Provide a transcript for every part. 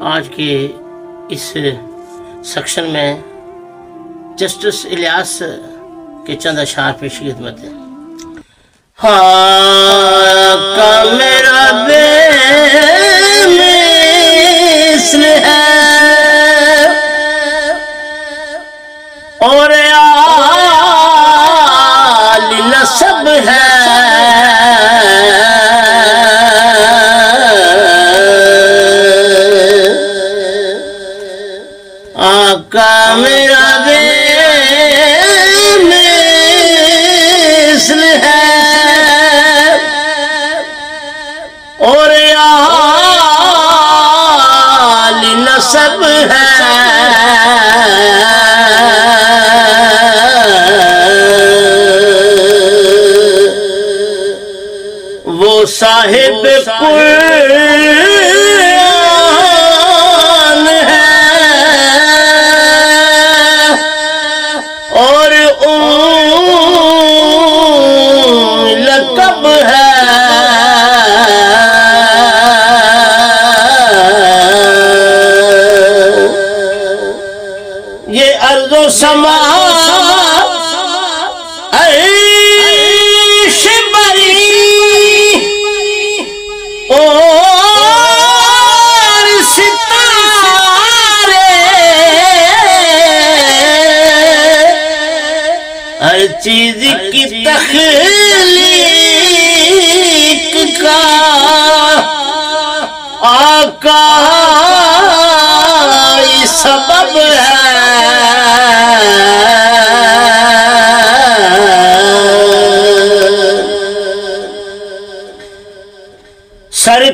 آج کے اس سیکشن میں جسٹس الیاس کے چند اشعار پیش خدمت ہے۔ ہاں آل نصب ہے۔ وہ صاحب قرآن یہ ارض و سما عرش بری اور ستارے ہر چیز کی تخلیق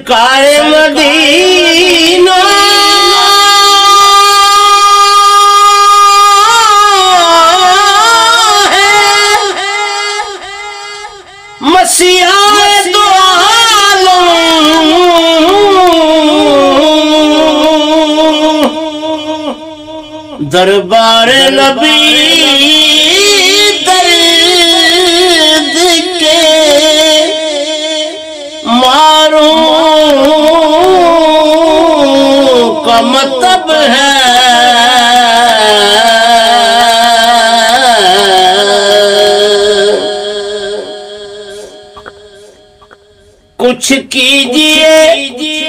سرکار مدینہ ہے مسیح دو عالم مطلب ہے۔ کچھ کیجیے۔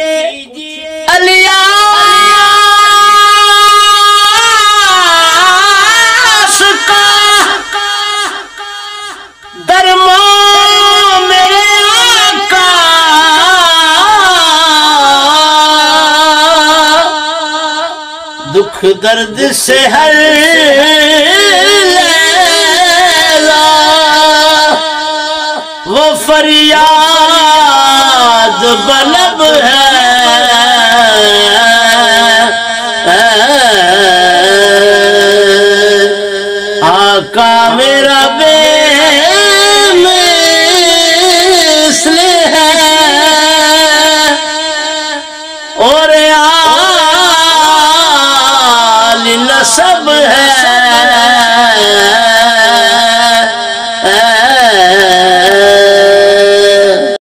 لاکھ درد سے ہر وہ فریاد بلب ہے۔ آقا میرا بے 哎